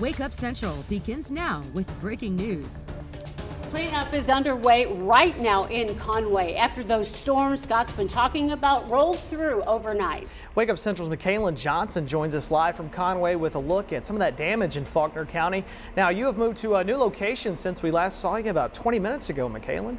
Wake Up Central begins now with breaking news. Cleanup is underway right now in Conway after those storms Scott's been talking about rolled through overnight. Wake Up Central's McKaylin Johnson joins us live from Conway with a look at some of that damage in Faulkner County. Now, you have moved to a new location since we last saw you about 20 minutes ago, McKaylin.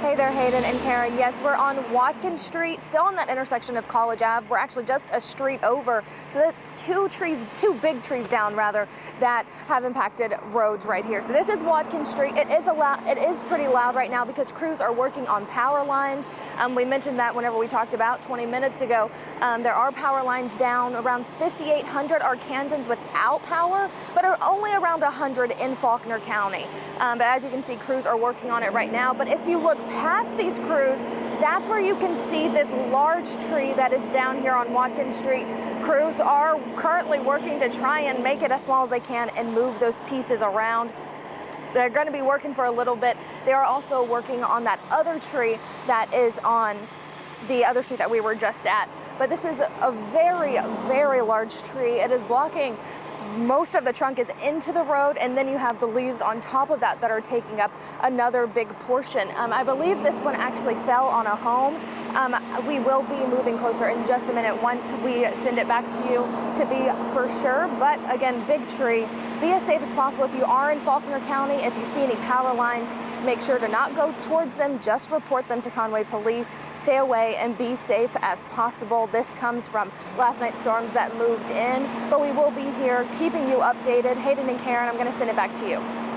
Hey there, Hayden and Karen. Yes, we're on Watkins Street, still on that intersection of College Ave. We're actually just a street over. So that's two trees, two big trees down rather, that have impacted roads right here. So this is Watkins Street. It is a loud, it is pretty loud right now because crews are working on power lines. Um, we mentioned that whenever we talked about 20 minutes ago. Um, there are power lines down. Around 5,800 Arkansans without power, but are only around 100 in Faulkner County. Um, but as you can see, crews are working on it right now. But if you look past these crews, that's where you can see this large tree that is down here on Watkins Street. Crews are currently working to try and make it as small as they can and move those pieces around. They're going to be working for a little bit. They are also working on that other tree that is on the other street that we were just at. But this is a very, very large tree. It is blocking most of the trunk is into the road and then you have the leaves on top of that that are taking up another big portion. Um, I believe this one actually fell on a home. Um, we will be moving closer in just a minute once we send it back to you to be for sure. But again, big tree. Be as safe as possible. If you are in Faulkner County, if you see any power lines, make sure to not go towards them. Just report them to Conway Police. Stay away and be safe as possible. This comes from last night's storms that moved in, but we will be here keeping you updated. Hayden and Karen, I'm going to send it back to you.